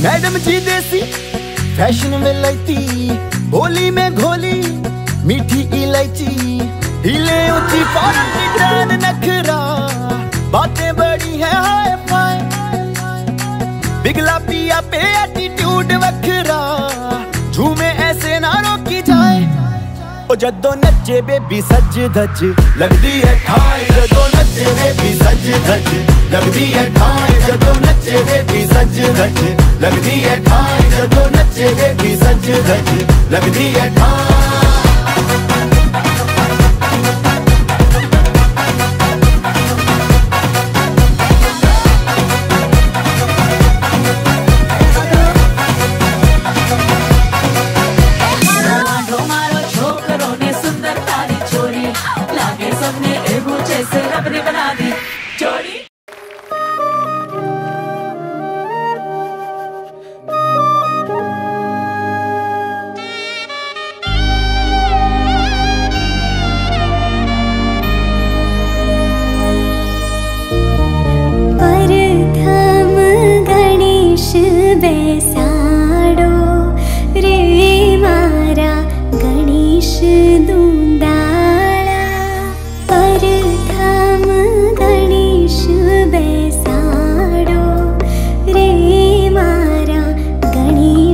Madam जी देसी, fashion में लैती होली में घोली, मीठी इलायची हिले ऊँची की ट्रेन नखरा। बातें बड़ी है, हाय फाय। बिगला पिया पे ਉਹ ਜਦੋਂ ਨੱਚੇ ਬੇਬੀ ਸੱਜ ਧੱਜ ਲੱਗਦੀ ਹੈ ਠਾਏ ਜਦੋਂ ਨੱਚੇ ਬੇਬੀ ਸੱਜ ਧੱਜ ਲੱਗਦੀ ਹੈ ਠਾਏ ਜਦੋਂ ਨੱਚੇ ਬੇਬੀ ਸੱਜ ਧੱਜ ਲੱਗਦੀ ਹੈ ਠਾਏ ਜਦੋਂ ਨੱਚੇ ਬੇਬੀ ਸੱਜ ਧੱਜ ਲੱਗਦੀ ਹੈ ਠਾਏ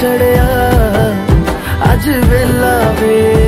ਚੜਿਆ। ਅੱਜ ਵੇਲਾ ਵੇ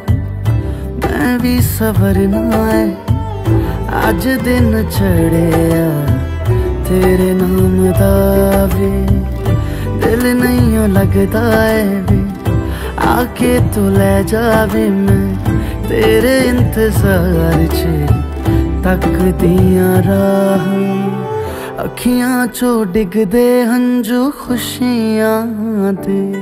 ਵੀ ਸਵਰਨਾ ਏ ਅੱਜ ਦਿਨ ਚੜਿਆ ਤੇਰੇ ਨਾਮ ਦਾ ਵੀ ਦਿਲ ਨਹੀਂ ਓ ਲੱਗਦਾ ਏ ਆ ਕੇ ਤੂੰ ਲੈ ਜਾਵੇ ਮੈਂ ਤੇਰੇ ਇੰਤਜ਼ਾਰ 'ਚ। ਤੱਕਦੀਆਂ ਰਾਹਾਂ, ਅੱਖੀਆਂ ਚੋਂ ਡਿੱਗਦੇ ਹੰਝੂ ਖੁਸ਼ੀਆਂ ਦੇ